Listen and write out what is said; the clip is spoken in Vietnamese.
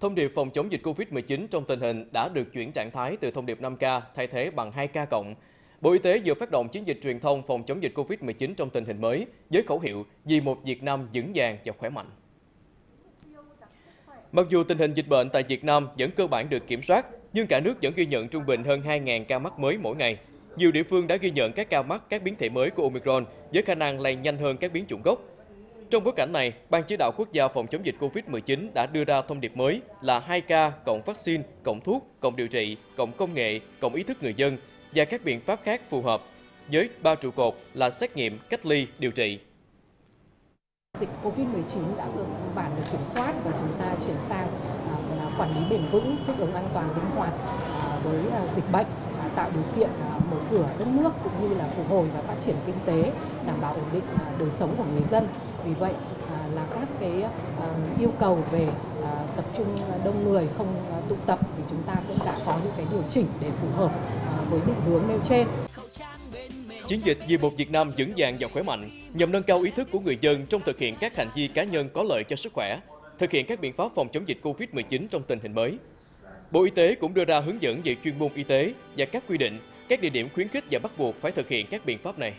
Thông điệp phòng chống dịch Covid-19 trong tình hình đã được chuyển trạng thái từ thông điệp 5K thay thế bằng 2K cộng. Bộ Y tế vừa phát động chiến dịch truyền thông phòng chống dịch Covid-19 trong tình hình mới với khẩu hiệu Vì một Việt Nam vững vàng và khỏe mạnh. Mặc dù tình hình dịch bệnh tại Việt Nam vẫn cơ bản được kiểm soát, nhưng cả nước vẫn ghi nhận trung bình hơn 2.000 ca mắc mới mỗi ngày. Nhiều địa phương đã ghi nhận các ca mắc các biến thể mới của Omicron với khả năng lây nhanh hơn các biến chủng gốc. Trong bối cảnh này, Ban chỉ đạo quốc gia phòng chống dịch COVID-19 đã đưa ra thông điệp mới là 2K cộng vaccine, cộng thuốc, cộng điều trị, cộng công nghệ, cộng ý thức người dân và các biện pháp khác phù hợp với ba trụ cột là xét nghiệm, cách ly, điều trị. Dịch COVID-19 đã được bản được kiểm soát và chúng ta chuyển sang à, quản lý bền vững, thích ứng an toàn linh hoạt à, với à, dịch bệnh, tạo điều kiện à, mở cửa đất nước cũng như là phục hồi và phát triển kinh tế, đảm bảo ổn định à, đời sống của người dân. Vì vậy à, là các cái yêu cầu về tập trung đông người không tụ tập thì chúng ta cũng đã có những cái điều chỉnh để phù hợp với định hướng nêu trên. Chiến dịch vì một Việt Nam vững vàng và khỏe mạnh nhằm nâng cao ý thức của người dân trong thực hiện các hành vi cá nhân có lợi cho sức khỏe, thực hiện các biện pháp phòng chống dịch Covid-19 trong tình hình mới. Bộ Y tế cũng đưa ra hướng dẫn về chuyên môn y tế và các quy định, các địa điểm khuyến khích và bắt buộc phải thực hiện các biện pháp này.